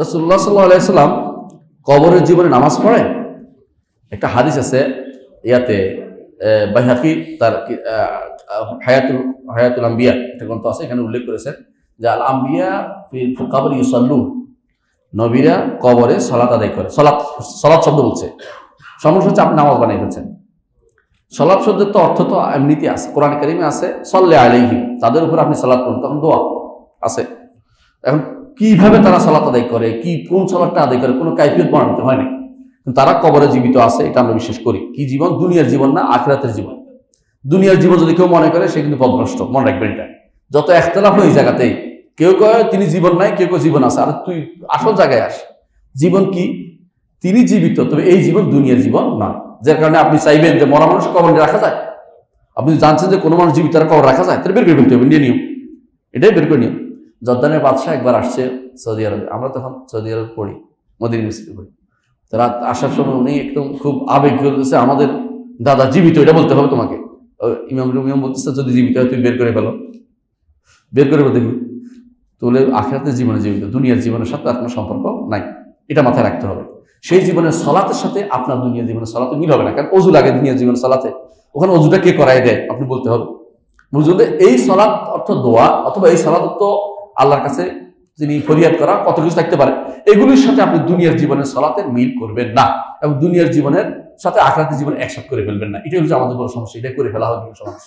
রসুল্লাহ সাল্লাহ কবরের জীবনে নামাজ পড়েন একটা হাদিস আছে, ইয়াতে বাইহাকি তার হায়াতুল হায়াতুল আম্বিয়া, একটা গ্রন্থ আছে, এখানে উল্লেখ করেছেন যে আল আম্বিয়া কবর ইউসাল্লুন। নবীরা কবরে সলাত আদায় করে। সলাৎ সলাৎ শব্দ বলছে। সমস্যা হচ্ছে আপনি নামাজ বানিয়ে ফেলছেন। সলাৎ শব্দের তো অর্থ তো এমনিতে আছে। কোরআন কারিমে আছে, সল্লে আলাইহি। তাদের উপর আপনি সালাত করুন তখন দোয়া আছে। এখন কীভাবে তারা সালাত আদায় করে, কি, কোন সালাতটা আদায় করে, কোনো কাইফিয়ত বানাতে হয় না তারা কবরে জীবিত আছে, এটা আমরা বিশ্বাস করি। কি জীবন? দুনিয়ার জীবন না, আখরাতের জীবন। দুনিয়ার জীবন যদি কেউ মনে করে, সে কিন্তু পদভ্রষ্ট। মনে রাখবেন এটা। যত একতলাফ ওই জায়গাতেই কেউ কয়, তিনি জীবন নাই, কেউ কেউ জীবন আছে। আর তুই আসল জায়গায় আস। জীবন কি? তিনি জীবিত, তবে এই জীবন দুনিয়ার জীবন না যার কারণে আপনি চাইবেন যে মরা মানুষ কবর রাখা যায়। আপনি জানছেন যে কোনো মানুষ জীবিত তারা কবর রাখা যায়, তাহলে বের করে ফেলতে হবে নিয়ম। এটাই বের করে নিয়ম। জর্দানের বাদশাহ একবার আসছে সৌদি আরবে। আমরা তখন সৌদি আরব পড়ি মোদী ইউনিভার্সিটি পড়ি। তো রাত আসার সময় উনি একদম খুব আবেগ বলতেছে, আমাদের দাদা জীবিত, এটা বলতে হবে তোমাকে। ইমাম রুমিয়াম বলতেছে, যদি জীবিত হয় তুমি বের করে ফেলো। বের করে দেখি তাহলে আখেরাতের জীবনে জীবিত, দুনিয়ার জীবনের সাথে কোনো সম্পর্ক নাই, এটা মাথায় রাখতে হবে। সেই জীবনের সলাতের সাথে আপনার দুনিয়ার জীবনের সলাতে মিল হবে না, কারণ অজু লাগে দুনিয়ার জীবনের সলাতে। ওখানে অজুটা কে করাই দেয়, আপনি বলতে হবে। বুঝলে এই সলাৎ অর্থ দোয়া, অথবা এই সলাৎ অর্থ আল্লাহর কাছে যিনি ফরিয়াদ করা কত কিছু থাকতে পারে, এগুলির সাথে আপনি দুনিয়ার জীবনের সলাতে মিল করবেন না এবং দুনিয়ার জীবনের সাথে আখরাতের জীবন একসাথে করে ফেলবেন না। এটাই হচ্ছে আমাদের বড় সমস্যা এটা করে ফেলা হবে সমাজ